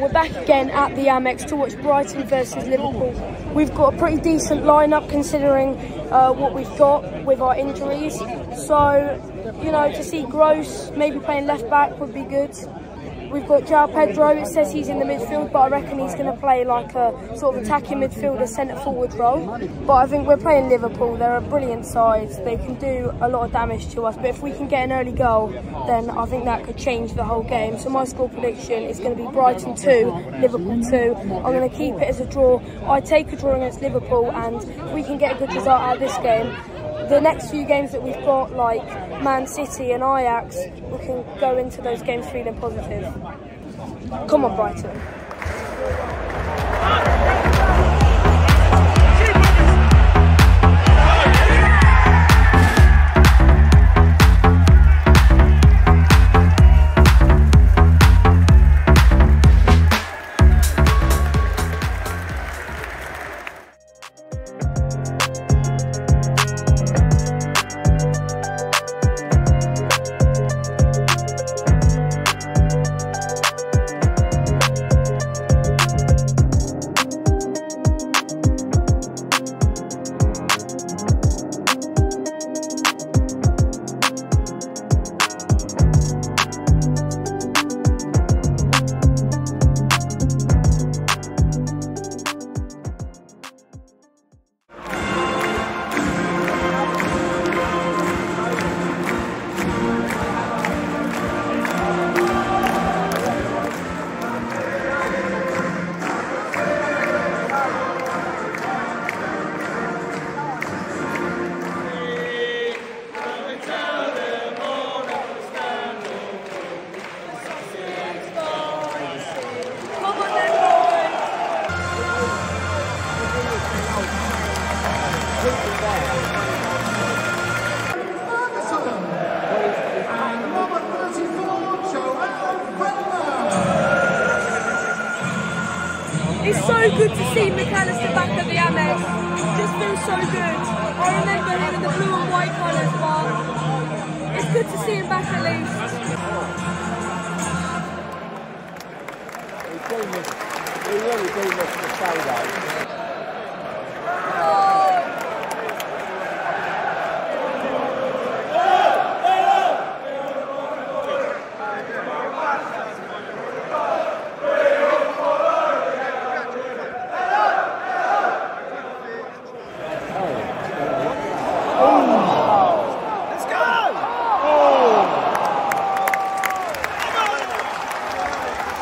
we are. Back again at the Amex to watch Brighton versus Liverpool. We've got a pretty decent lineup considering uh, what we've got with our injuries. So, you know, to see Gross maybe playing left back would be good. We've got João Pedro. It says he's in the midfield, but I reckon he's going to play like a sort of attacking midfielder, centre forward role. But I think we're playing Liverpool. They're a brilliant side. They can do a lot of damage to us. But if we can get an early goal, then I think that could change the whole game. So my score prediction is going to be Brighton 2, Liverpool 2. I'm going to keep it as a draw. I take a draw against Liverpool, and if we can get a good result out of this game, the next few games that we've got, like Man City and Ajax, we can go into those games feeling positive. Come on, Brighton. Really do miss the show though.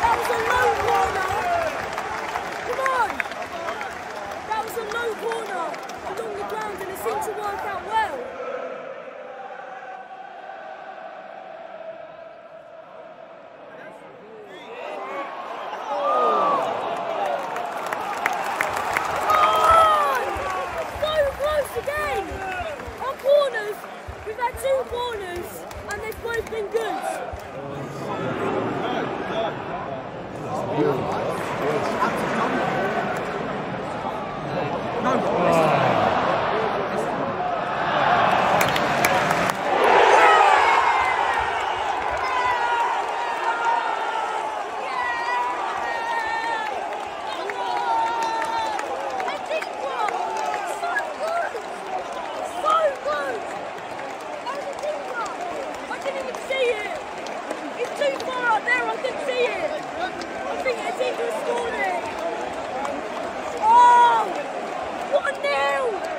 That was a low corner. Come on. That was a low corner along the ground and it seemed to work out well. Come on! So close again. On corners, we've had two corners and they've both been good. Oh! What a nail!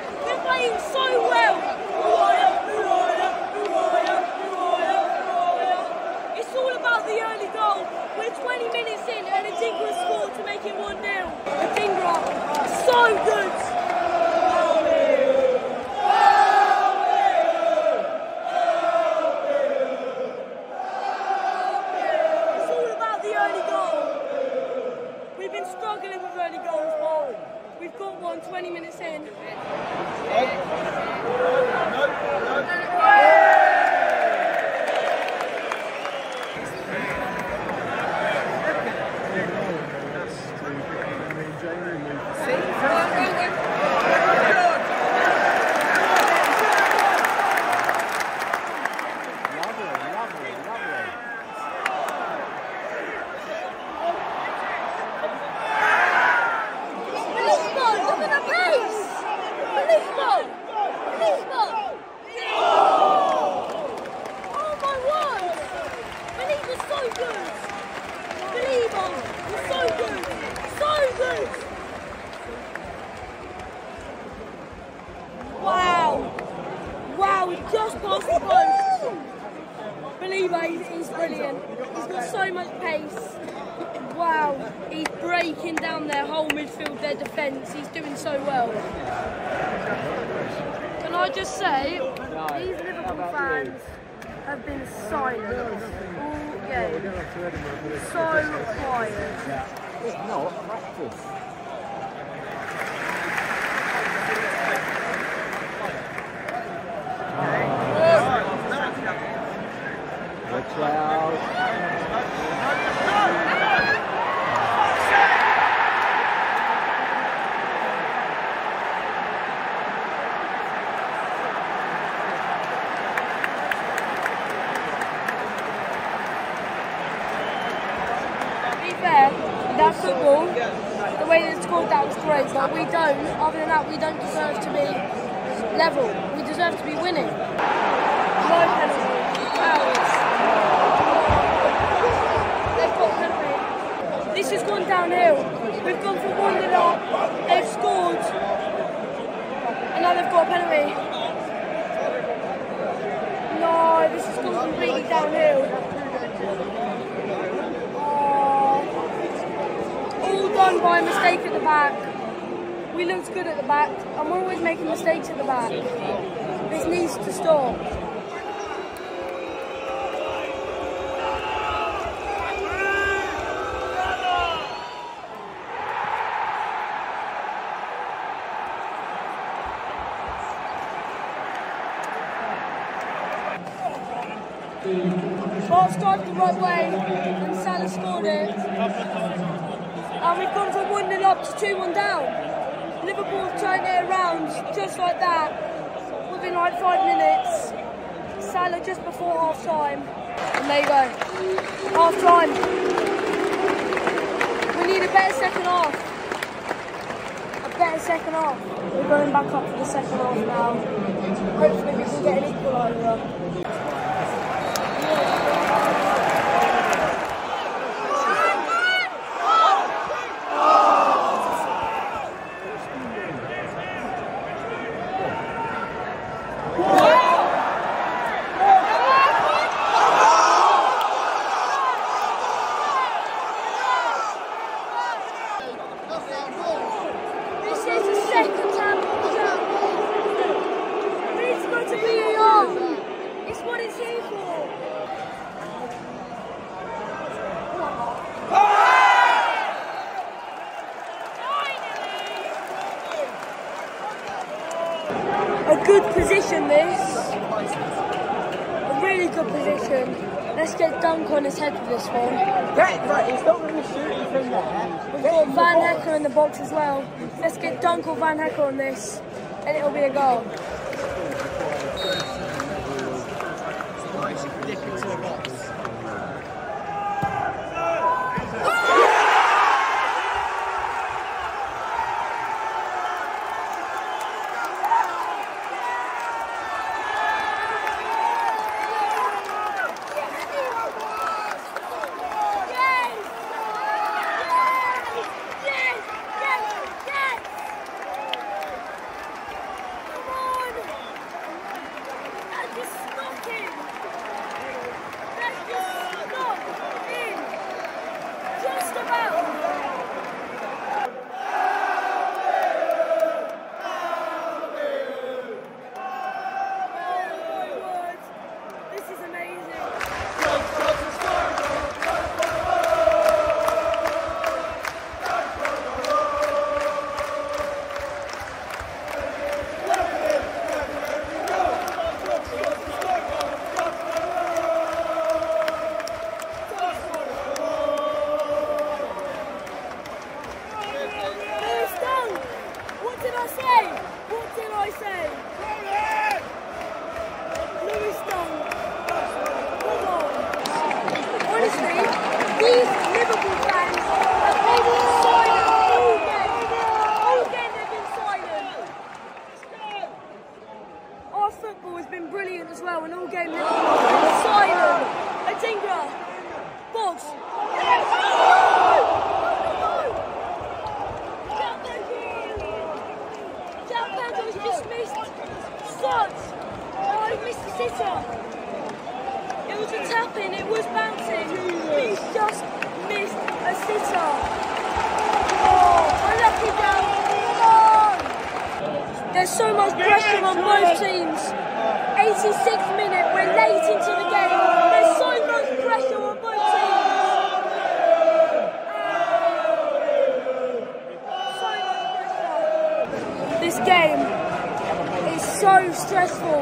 just past the post. Believer, he's, he's brilliant. He's got so much pace. Wow, he's breaking down their whole midfield, their defence. He's doing so well. Can I just say, these Liverpool fans have been silent all game. So quiet. It's not practice. Watch out. To be fair, that football, the way they scored that was great, but we don't, other than that, we don't deserve to be level. We deserve to be winning. No penalty. Fouls. They've got penalty. This has gone downhill. We've gone from 1 0 up, they've scored, and now they've got a penalty. No, this has gone completely downhill. Done by a mistake at the back. We looked good at the back, and we're always making mistakes at the back. This needs to stop. Ball started the right way, and Salah scored it. And we've gone from 1 0 up to 2 1 down. Liverpool turned it around just like that within like five minutes. Salah just before half time. And there you go. Half time. We need a better second half. A better second half. We're going back up for the second half now. Hopefully we can get an equaliser. This is the second time we've done. We need to go to VAR. It's what it's here for. A good position, this. A really good position. Let's get Dunk on his head with this one. Right, right, he's not going to shoot you from there. We've got Van Hecke in the box as well. Let's get Dunk or Van Hecke on this, and it'll be a goal. So much pressure on both teams. 86th minute, we're late into the game. There's so much pressure on both teams. This game is so stressful.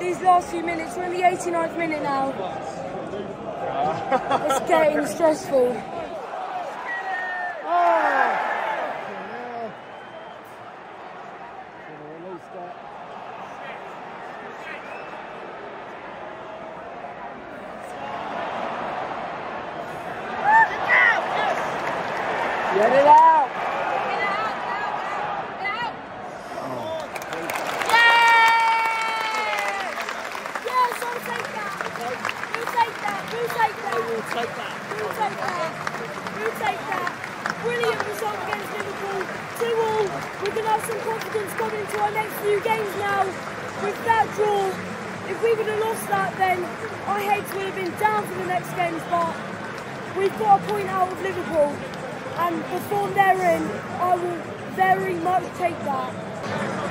These last few minutes, we're in the 89th minute now. It's getting stressful. Get it out! Yes, I'll take that. We'll take that. We'll take that. We'll take that. Take that. Take that. Brilliant result against Liverpool. Two all. We can have some confidence going into our next few games now. With that draw, if we would have lost that, then our heads would have been down for the next games. But we've got a point out of Liverpool, and the form they're in, I will very much take that.